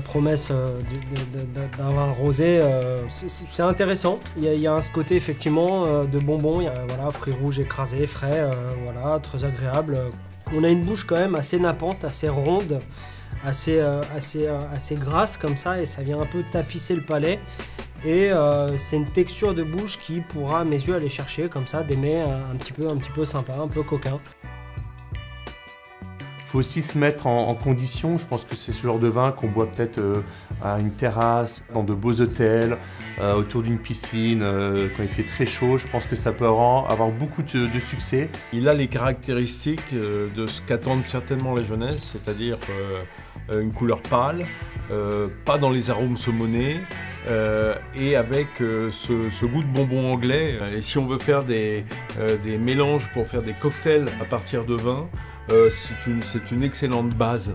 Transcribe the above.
promesse euh, de- de- de- d'un vin rosé, euh, c'est- intéressant. Il y, a, a un ce côté effectivement euh, de bonbons, il y a voilà, fruits rouges écrasés, frais, euh, voilà, très agréable. On a une bouche quand même assez nappante, assez ronde, assez, euh, euh, grasse comme ça, et ça vient un peu tapisser le palais. Et euh, c'est une texture de bouche qui pourra, à mes yeux, aller chercher comme ça des mets euh, un petit peu, un petit peu sympa, un peu coquin. Faut aussi se mettre en, condition. Je pense que c'est ce genre de vin qu'on boit peut-être euh, à une terrasse, dans de beaux hôtels, euh, autour d'une piscine, euh, quand il fait très chaud. Je pense que ça peut avoir beaucoup de, succès. Il a les caractéristiques de ce qu'attendent certainement la jeunesse, c'est-à-dire une couleur pâle, pas dans les arômes saumonés, et avec ce, goût de bonbon anglais. Et si on veut faire des, des mélanges pour faire des cocktails à partir de vin, c'est une, une excellente base.